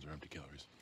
ones are empty calories.